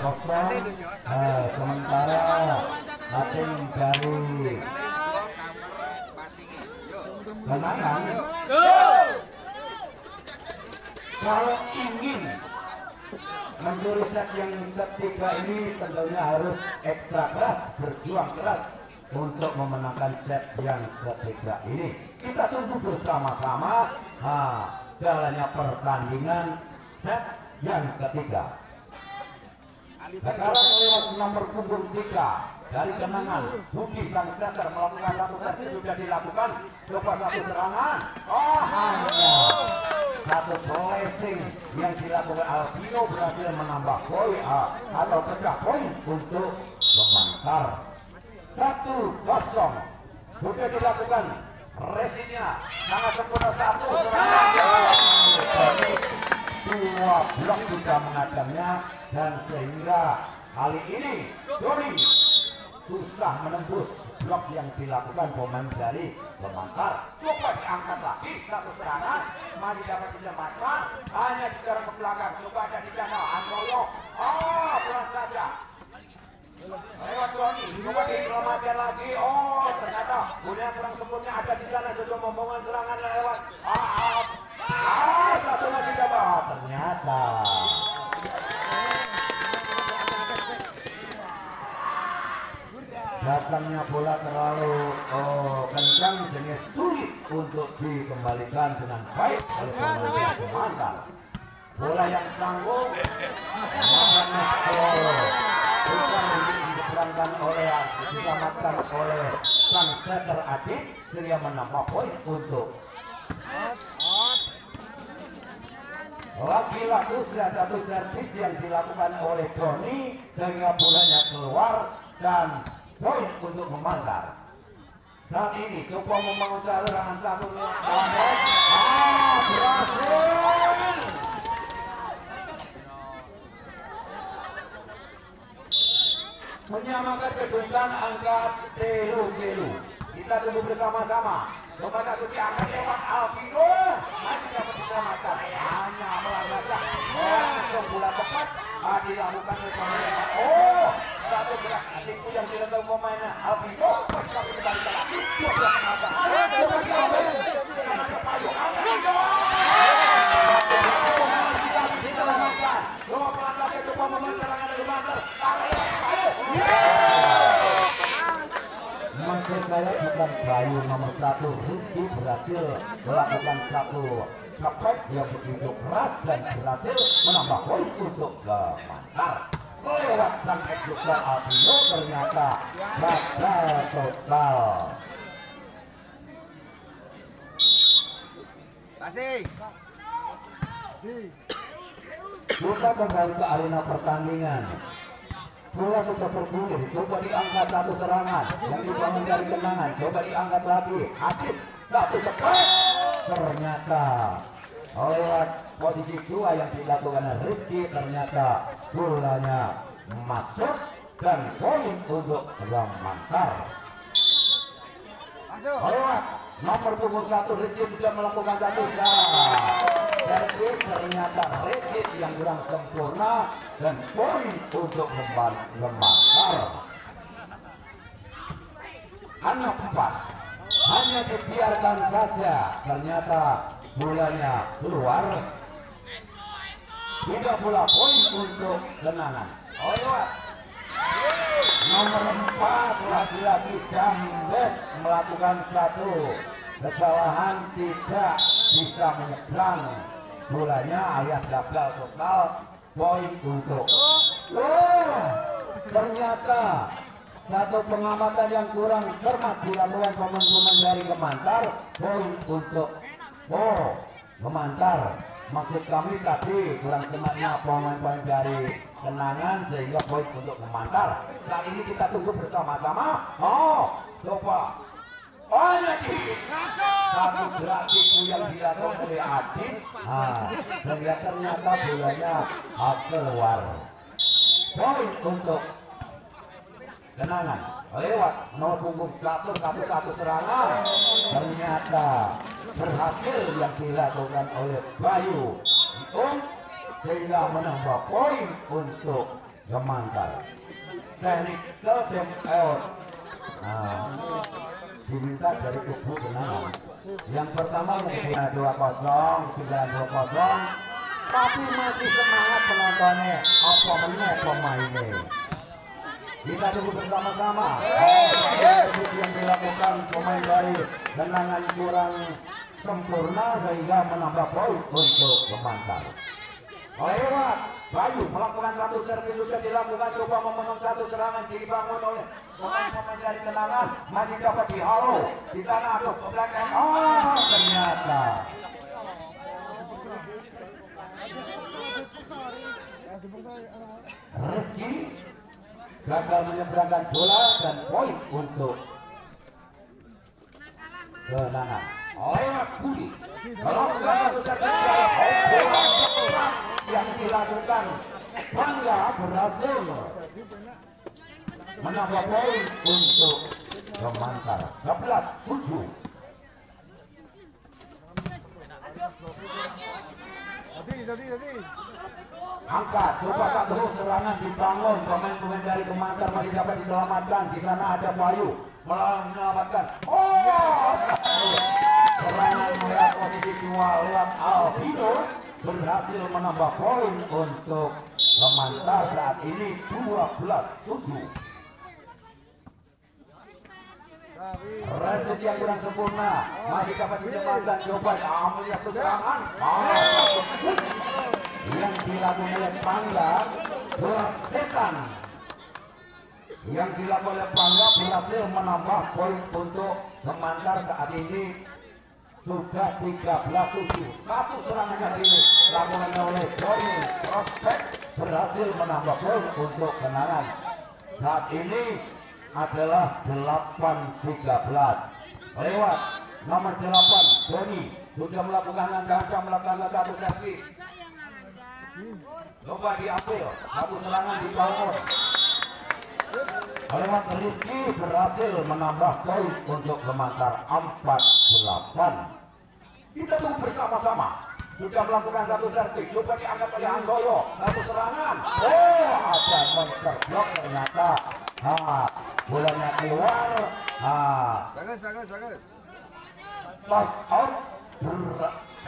kosong eh, sementara Hatim dari. Kenangan kalau ingin mencuri set yang ketiga ini tentunya harus ekstra keras berjuang keras untuk memenangkan set yang ketiga ini. Kita tunggu bersama-sama nah, jalannya pertandingan set yang ketiga sekarang lewat nomor punggung tiga. Dari kenangan Budi sang setter melakukan satu set sudah dilakukan. Coba satu serangan. Oh hanya. Satu blessing yang dilakukan Alvino berhasil menambah poin uh, atau pecah poin untuk Lemantar satu kosong. Sudah dilakukan. Resinya sangat sempurna. Satu serangan dua blok sudah mengadangnya dan sehingga kali ini Doni susah menembus blok yang dilakukan pemain dari Lemantar coba diangkat lagi satu serangan masih dapat diselamatkan hanya didorong ke belakang coba ada di sana Antoyo. Oh pelan saja. Lewat Doni coba diselamatkan lagi. Oh ternyata punya serang sempurna ada di sana sudah membangun serangan lewat ah, ah, ah satu lagi coba oh, ternyata datangnya bola terlalu oh, kencang sehingga sulit untuk dikembalikan dengan baik oleh pemain Sumatera. Bola yang tangguh. Makanya oh, bukan diperangkan oleh diselamatkan oleh sang setter adik. Sehingga menambah poin untuk lagi-lagi sudah satu servis yang dilakukan oleh Tony sehingga bolanya keluar dan poin untuk memantar. Saat ini coba membangun serangan satu Ah, berhasil. Menyamakan kedudukan angka telu-telu. Kita tunggu bersama-sama. Coba satu diangkat lewat Alvino. Masih dapat diselamatkan. Hanya melanggar. Langsung tepat. Dilakukan pemain. Oh, nomor satu Rizky berhasil melakukan satu yang begitu keras dan berhasil menambah poin untuk Kemantar lewat sang eksekutor Alvino ternyata gagal total Kasih. kita kembali ke arena pertandingan. Bola sudah bergulir coba diangkat satu serangan. Yang dibangun dari kenangan coba diangkat lagi. Adit satu cepat ternyata lewat posisi dua yang dilakukan Rizky ternyata bolanya masuk dan poin untuk Ramantar Masuk. lewat nomor punggung satu Rizky sudah melakukan satu serangan Servis ternyata Rizky yang kurang sempurna dan poin untuk Lemantar anak empat. Hanya dibiarkan saja. Ternyata bolanya keluar. Tidak pula poin untuk kenangan oh iya nomor empat lagi-lagi Jambes melakukan satu. Kesalahan tidak bisa menyeberang bolanya alias gagal total poin untuk. Oh ternyata satu pengamatan yang kurang cermat dilakukan pemain-pemain dari Kemantar poin untuk oh Kemantar maksud kami tadi kurang cermatnya pemain-pemain dari kenangan sehingga poin untuk Kemantar saat ini kita tunggu bersama-sama. Oh coba. Oh jadi satu gerak tipu yang dilakukan oleh Adit. Nah, sehingga ternyata bolanya ah, keluar poin untuk kenangan lewat nomor punggung satu satu satu serangan ternyata berhasil yang dilakukan oleh Bayu Iung sehingga menambah poin untuk Gemantar teknik time out nah, diminta dari kubu kenangan yang pertama mungkin 2-0 9-2-0 tapi masih semangat penontonnya apa menit pemainnya kita tunggu bersama-sama. Yang dilakukan pemain dari tenangan kurang sempurna sehingga menambah poin untuk memantar lewat Bayu melakukan satu servis sudah dilakukan coba memenuhi satu serangan dibangun oleh pemain-pemain dari tenangan masih dapat dihalau di sana aduh ke belakang. Oh ternyata. Rizky gagal menyeberangkan bola dan poin untuk kenangan. Lewat Budi. Melakukan yang dilakukan Bangga berhasil menambah poin untuk Kemantar 11 7 angkat coba tak terus serangan dibangun. Pemain-pemain dari Kemantar masih dapat diselamatkan. Di sana ada Bayu menyelamatkan. Oh! Serangan melihat posisi dua lewat Alvino berhasil menambah poin untuk Kemantar saat ini 12-7 Reset yang kurang sempurna. Masih dapat diselamatkan coba melihat serangan yang dilakukan oleh Pangga bola setan. Yang dilakukan oleh Pangga berhasil menambah poin untuk Kemantar saat ini. Sudah 13 7 satu serangan yang dilakukan oleh Johnny Prospek berhasil menambah poin untuk kenangan saat ini adalah 8 13 lewat nomor 8 Johnny sudah melakukan langkah melakukan langkah satu coba diambil satu serangan dibangun lewat Rizky berhasil menambah poin untuk Kemantar 4-8 kita tunggu bersama-sama. Sudah melakukan satu servis. Coba diangkat oleh Anggoyo satu serangan. Oh ada monster block ternyata. Ah, bolanya keluar. Ah. bagus bagus bagus. Toss out. Ber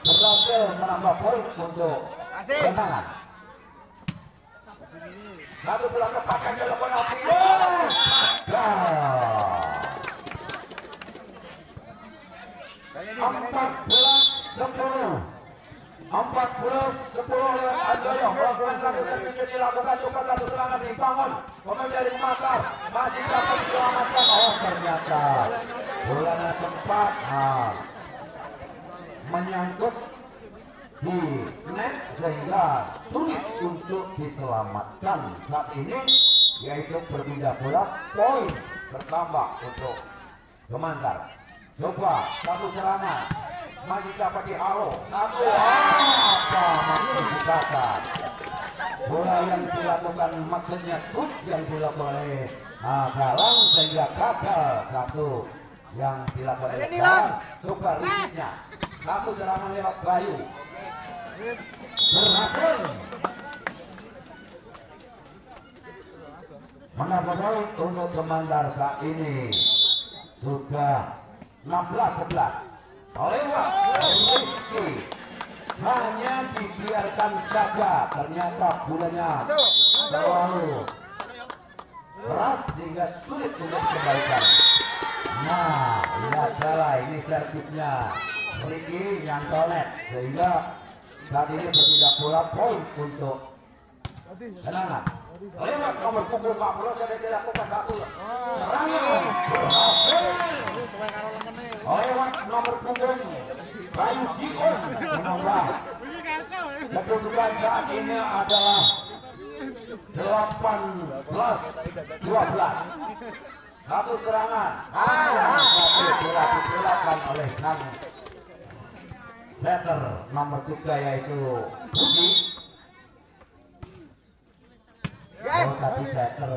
berhasil menambah poin untuk Asik. kemenangan satu bola kepakan dilakukan api empat belas sepuluh empat belas sepuluh lewat Andoyo melakukan satu servis yang dilakukan coba satu serangan dibangun pemain dari Makassar masih dapat diselamatkan oh ternyata bolanya sempat ah, menyangkut di net sehingga sulit untuk diselamatkan. Saat ini yaitu berpindah bola poin bertambah untuk Kemantar coba satu serangan. Masih dapat dihalo satu. Apa maksud dikatakan bola yang dilakukan maksudnya tut yang dilakukan oleh ah, Galang sehingga gagal. Satu yang dilakukan oleh Galang. Lang. coba rilisnya satu serangan lewat Bayu. Berhasil poin untuk Kemandar saat ini? Sudah 16-11 lewat. Rizky hanya dibiarkan saja. Ternyata bulanya terlalu keras sehingga sulit untuk dikembalikan nah lihat salah ini servisnya. Ricky yang tolet sehingga saat ini berpindah bola poin untuk kenangan lewat nomor punggung Pak Bola sudah dilakukan satu serangan lewat nomor saat ini adalah 18 12 satu serangan diperlakukan oleh sang setter nomor tiga yaitu Budi Tapi setter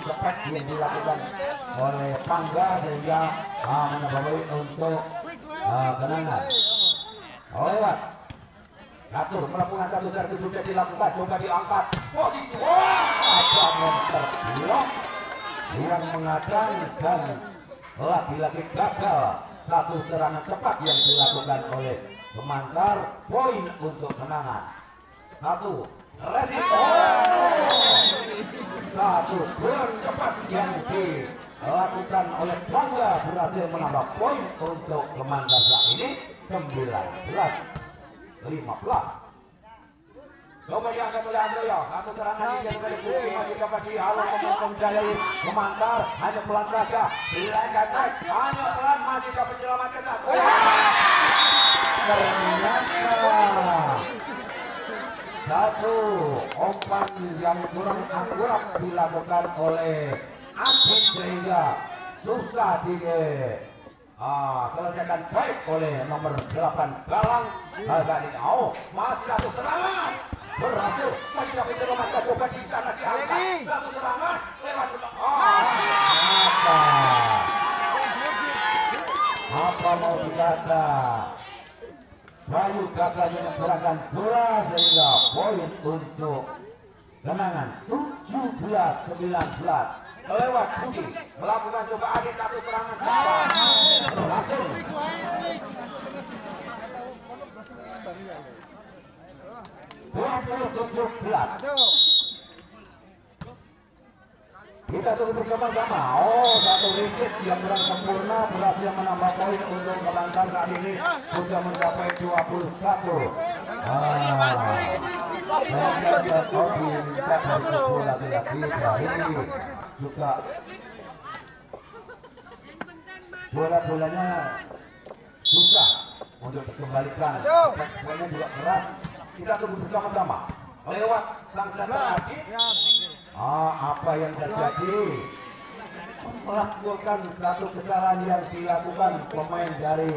cepat yang dilakukan oleh Pangga sehingga ah, menambah untuk ah, kenangan. Lewat Atur melakukan satu servis sudah dilakukan coba diangkat posisi wah jangan terblok yang mengatakan lagi-lagi gagal satu serangan cepat yang dilakukan oleh Kemantar poin untuk menangan satu. Resiko satu. Gol cepat yang dilakukan oleh Bangga berhasil menambah poin untuk Kemantar saat ini. 19 15 Coba diangkat oleh Andrea Satu serangan ini dari Bukti Masih dapat dihalau Momentum dari Memantar Hanya pelan saja. Dilengkat naik. Hanya pelan. Masih dapat selamatkan satu. Ternyata Satu Umpan yang kurang akurat Dilakukan oleh Akid sehingga Susah di Ah, selesaikan baik oleh nomor 8 Galang. Hazani. Oh, masih satu serangan. Berhasil. Mencapai selamat coba di sana diangkat. Satu serangan lewat Oh, apa? Apa mau dikata? Bayu gagalnya menggerakkan bola sehingga poin untuk kenangan 17 19 lewat Budi melakukan coba adik satu serangan. Berhasil dua puluh tujuh belas kita tunggu bersama-sama oh satu ringgit yang kurang sempurna berhasil menambah poin untuk kelantar saat ini sudah mencapai 21 ah juga bola-bolanya susah untuk dikembalikan bolanya juga keras kita tunggu bersama-sama lewat sang tadi ah, apa yang terjadi? Melakukan satu kesalahan yang dilakukan pemain dari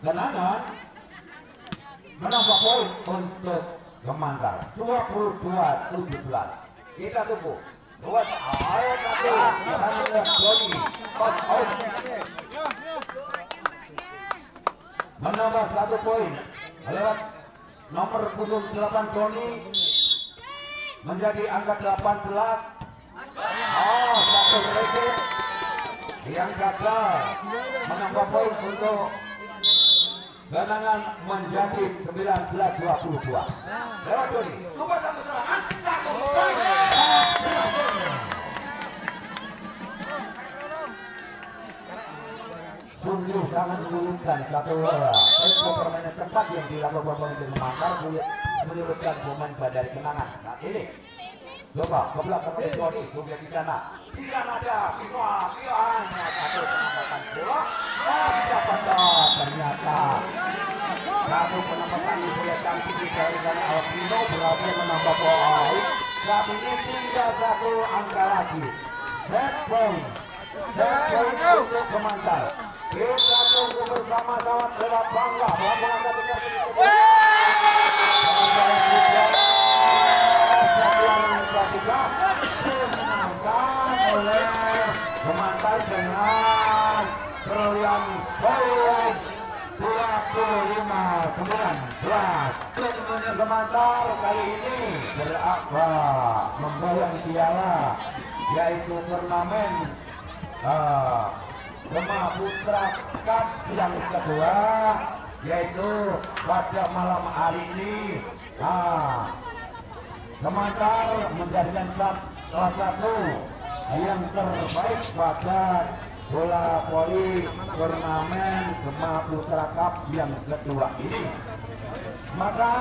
Genangan menambah poin untuk Kemantar 22 17 kita tunggu. Buat ayo menambah satu poin. Lewat nomor punggung 8 Doni menjadi angka 18 oh satu lagi. Yang gagal menambah poin untuk Genangan menjadi 19-22 lewat Doni coba satu serangan satu. Poin sungguh sangat menyulitkan satu tempo permainan cepat yang dilakukan pemimpin memantar menyulitkan pemain dari kenangan. Saat ini. Coba ke belakang ke Tony juga di sana. Di sana ada dia hanya satu penambahan bola. Oh tidak pada ternyata. Satu penambahan bola cantik dari dari Alvino berhasil menambah poin saat ini tinggal satu angka lagi. Set point. Set point untuk pemantai kita tunggu bersama-sama lewat bangga. Melakukan pemantai dengan perolehan poin 25 19 temannya Kemantar kali ini yaitu turnamen uh, Putra Cup yang kedua yaitu pada malam hari ini nah, Kemantar menjadikan salah satu yang terbaik pada bola voli turnamen Gema Putra Cup yang kedua ini maka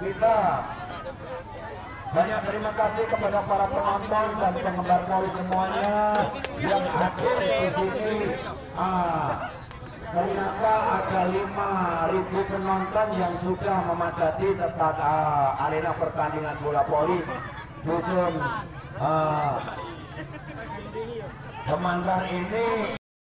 kita banyak terima kasih kepada para penonton dan penggemar kali semuanya yang hadir di sini. Ah, ternyata ada 5.000 penonton yang sudah memadati serta uh, arena pertandingan bola voli dusun uh, Kemandar ini